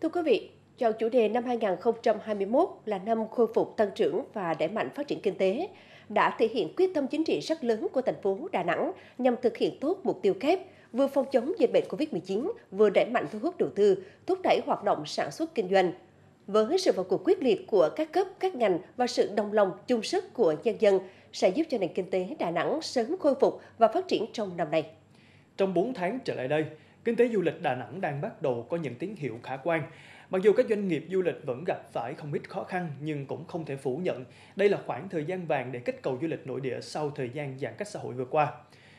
Thưa quý vị, chọn chủ đề năm 2021 là năm khôi phục tăng trưởng và đẩy mạnh phát triển kinh tế đã thể hiện quyết tâm chính trị rất lớn của thành phố Đà Nẵng nhằm thực hiện tốt mục tiêu kép vừa phòng chống dịch bệnh COVID-19, vừa đẩy mạnh thu hút đầu tư, thúc đẩy hoạt động sản xuất kinh doanh. Với sự vào cuộc quyết liệt của các cấp, các ngành và sự đồng lòng, chung sức của nhân dân sẽ giúp cho nền kinh tế Đà Nẵng sớm khôi phục và phát triển trong năm nay. Trong 4 tháng trở lại đây, kinh tế du lịch Đà Nẵng đang bắt đầu có những tín hiệu khả quan. Mặc dù các doanh nghiệp du lịch vẫn gặp phải không ít khó khăn nhưng cũng không thể phủ nhận đây là khoảng thời gian vàng để kích cầu du lịch nội địa sau thời gian giãn cách xã hội vừa qua.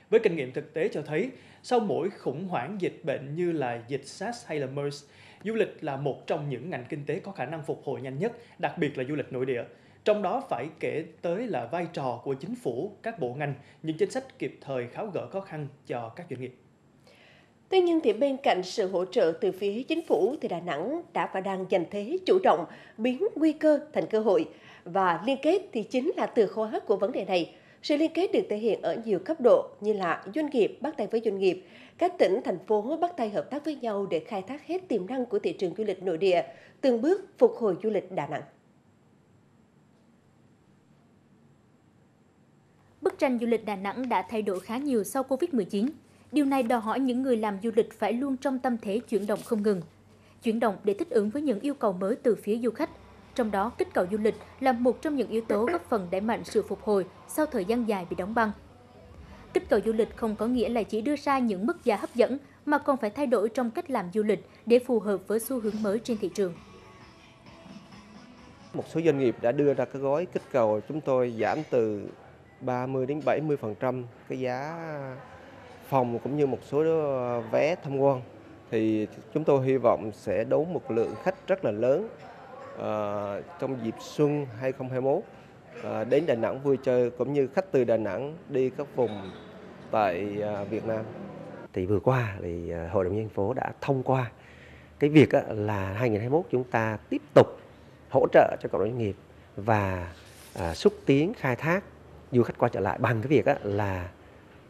Với kinh nghiệm thực tế cho thấy, sau mỗi khủng hoảng dịch bệnh như là dịch SARS hay là MERS, du lịch là một trong những ngành kinh tế có khả năng phục hồi nhanh nhất, đặc biệt là du lịch nội địa. Trong đó phải kể tới là vai trò của chính phủ, các bộ ngành, những chính sách kịp thời tháo gỡ khó khăn cho các doanh nghiệp. Tuy nhiên thì bên cạnh sự hỗ trợ từ phía chính phủ thì Đà Nẵng đã và đang giành thế chủ động biến nguy cơ thành cơ hội và liên kết thì chính là từ khóa của vấn đề này. Sự liên kết được thể hiện ở nhiều cấp độ như là doanh nghiệp bắt tay với doanh nghiệp, các tỉnh, thành phố bắt tay hợp tác với nhau để khai thác hết tiềm năng của thị trường du lịch nội địa, từng bước phục hồi du lịch Đà Nẵng. Bức tranh du lịch Đà Nẵng đã thay đổi khá nhiều sau Covid-19. Điều này đòi hỏi những người làm du lịch phải luôn trong tâm thế chuyển động không ngừng. Chuyển động để thích ứng với những yêu cầu mới từ phía du khách. Trong đó, kích cầu du lịch là một trong những yếu tố góp phần đẩy mạnh sự phục hồi sau thời gian dài bị đóng băng. Kích cầu du lịch không có nghĩa là chỉ đưa ra những mức giá hấp dẫn, mà còn phải thay đổi trong cách làm du lịch để phù hợp với xu hướng mới trên thị trường. Một số doanh nghiệp đã đưa ra cái gói kích cầu chúng tôi giảm từ 30 đến 70% cái giá phòng cũng như một số ờ, vé tham quan thì chúng tôi hy vọng sẽ đón một lượng khách rất là lớn uh, trong dịp xuân 2021 uh, ờ, đến Đà Nẵng vui chơi cũng như khách từ Đà Nẵng đi các vùng tại uh, Việt Nam. Thì vừa qua thì Hội đồng nhân phố đã thông qua cái việc là 2021 chúng ta tiếp tục hỗ trợ cho cộng đồng doanh nghiệp và xúc tiến khai thác du khách quay trở lại bằng cái việc là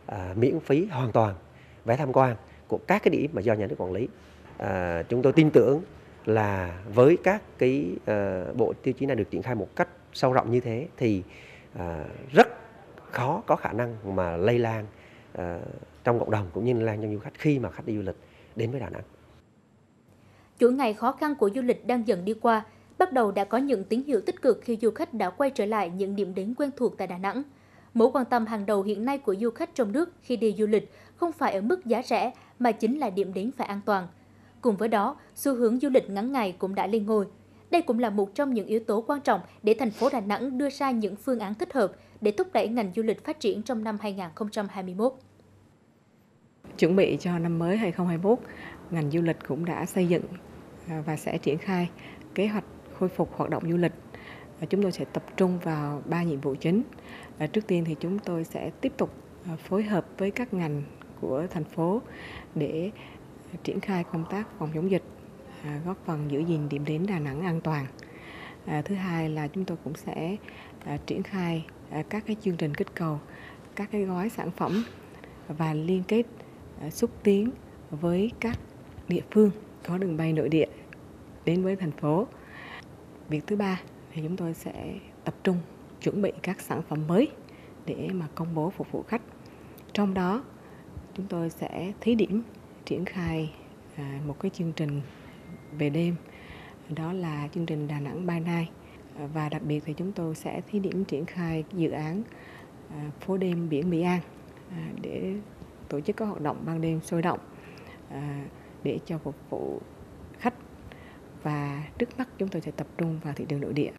à, miễn phí hoàn toàn vé tham quan của các cái điểm mà do nhà nước quản lý. À, chúng tôi tin tưởng là với các cái à, bộ tiêu chí này được triển khai một cách sâu rộng như thế thì à, rất khó có khả năng mà lây lan à, trong cộng đồng cũng như lây lan trong du khách khi mà khách đi du lịch đến với Đà Nẵng. Chuỗi ngày khó khăn của du lịch đang dần đi qua, bắt đầu đã có những tín hiệu tích cực khi du khách đã quay trở lại những điểm đến quen thuộc tại Đà Nẵng – Mối quan tâm hàng đầu hiện nay của du khách trong nước khi đi du lịch không phải ở mức giá rẻ mà chính là điểm đến phải an toàn. Cùng với đó, xu hướng du lịch ngắn ngày cũng đã lên ngôi. Đây cũng là một trong những yếu tố quan trọng để thành phố Đà Nẵng đưa ra những phương án thích hợp để thúc đẩy ngành du lịch phát triển trong năm 2021. Chuẩn bị cho năm mới 2021, ngành du lịch cũng đã xây dựng à, và sẽ triển khai kế hoạch khôi phục hoạt động du lịch. Chúng tôi sẽ tập trung vào ba nhiệm vụ chính trước tiên thì chúng tôi sẽ tiếp tục à, phối hợp với các ngành của thành phố để à, triển khai công tác phòng chống dịch, à, góp phần giữ gìn điểm đến Đà Nẵng an toàn. Thứ hai là chúng tôi cũng sẽ triển khai các cái chương trình kích cầu, các cái gói sản phẩm và liên kết xúc tiến với các địa phương có đường bay nội địa đến với thành phố. Việc thứ ba thì chúng tôi sẽ tập trung chuẩn bị các sản phẩm mới để mà công bố phục vụ khách. Trong đó, chúng tôi sẽ thí điểm, triển khai à, một cái chương trình về đêm đó là chương trình Đà Nẵng by Night à, và đặc biệt thì chúng tôi sẽ thí điểm triển khai dự án à, phố đêm biển Mỹ An để tổ chức các hoạt động ban đêm sôi động để cho phục vụ khách và trước mắt chúng tôi sẽ tập trung vào thị trường nội địa.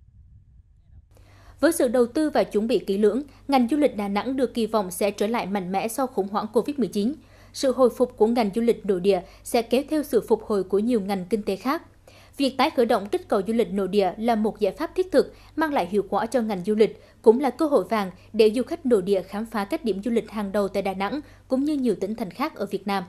Với sự đầu tư và chuẩn bị kỹ lưỡng, ngành du lịch Đà Nẵng được kỳ vọng sẽ trở lại mạnh mẽ sau khủng hoảng Covid-19. Sự hồi phục của ngành du lịch nội địa sẽ kéo theo sự phục hồi của nhiều ngành kinh tế khác. Việc tái khởi động kích cầu du lịch nội địa là một giải pháp thiết thực, mang lại hiệu quả cho ngành du lịch, cũng là cơ hội vàng để du khách nội địa khám phá các điểm du lịch hàng đầu tại Đà Nẵng cũng như nhiều tỉnh thành khác ở Việt Nam.